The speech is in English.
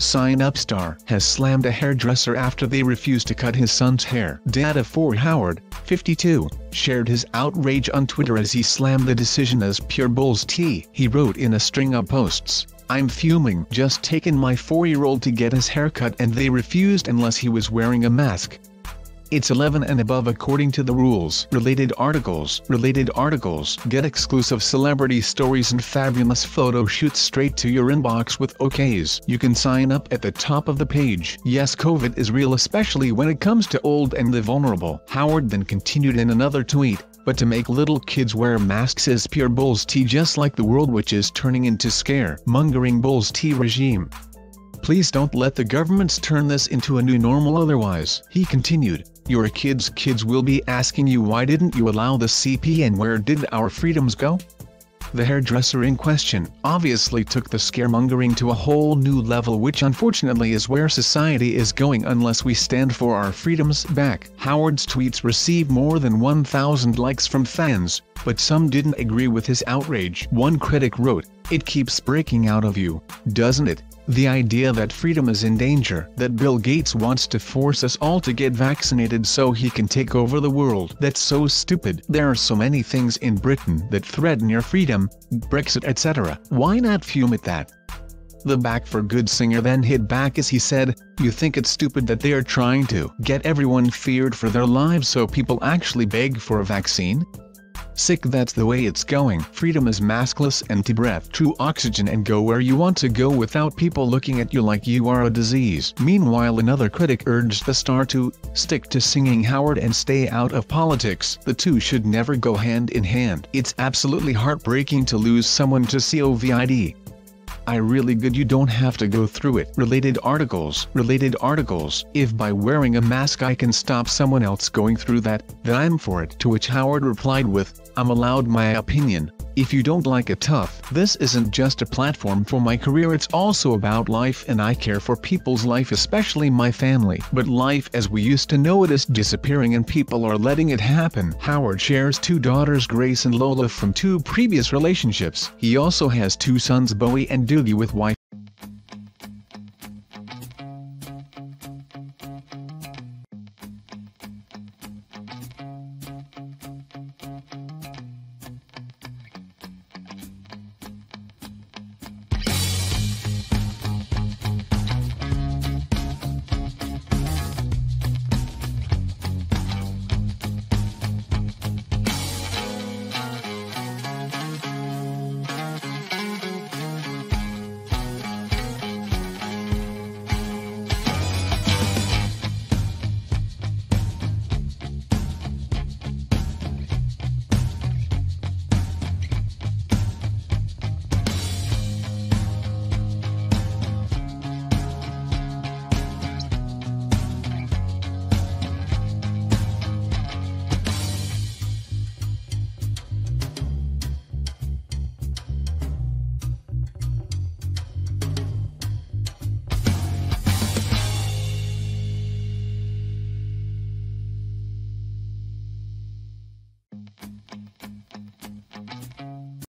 Sign Up star has slammed a hairdresser after they refused to cut his son's hair. Dad of 4 Howard, 52, shared his outrage on Twitter as he slammed the decision as pure bull's tea. He wrote in a string of posts, I'm fuming. Just taken my 4-year-old to get his hair cut and they refused unless he was wearing a mask. It's 11 and above according to the rules. Related articles. Related articles. Get exclusive celebrity stories and fabulous photo shoots straight to your inbox with OKs. You can sign up at the top of the page. Yes COVID is real especially when it comes to old and the vulnerable. Howard then continued in another tweet. But to make little kids wear masks is pure bull's tea just like the world which is turning into scare mongering bull's tea regime. Please don't let the governments turn this into a new normal otherwise. He continued, your kids' kids will be asking you why didn't you allow the CP and where did our freedoms go? The hairdresser in question obviously took the scaremongering to a whole new level which unfortunately is where society is going unless we stand for our freedoms back. Howard's tweets received more than 1,000 likes from fans, but some didn't agree with his outrage. One critic wrote, it keeps breaking out of you, doesn't it? The idea that freedom is in danger, that Bill Gates wants to force us all to get vaccinated so he can take over the world. That's so stupid. There are so many things in Britain that threaten your freedom, Brexit etc. Why not fume at that? The Back for Good singer then hit back as he said, You think it's stupid that they are trying to get everyone feared for their lives so people actually beg for a vaccine? Sick that's the way it's going. Freedom is maskless and to breath true oxygen and go where you want to go without people looking at you like you are a disease. Meanwhile another critic urged the star to stick to singing Howard and stay out of politics. The two should never go hand in hand. It's absolutely heartbreaking to lose someone to COVID. I really good you don't have to go through it. Related articles. Related articles. If by wearing a mask I can stop someone else going through that, then I'm for it. To which Howard replied with, I'm allowed my opinion. If you don't like it tough, this isn't just a platform for my career it's also about life and I care for people's life especially my family. But life as we used to know it is disappearing and people are letting it happen. Howard shares two daughters Grace and Lola from two previous relationships. He also has two sons Bowie and Dougie with wife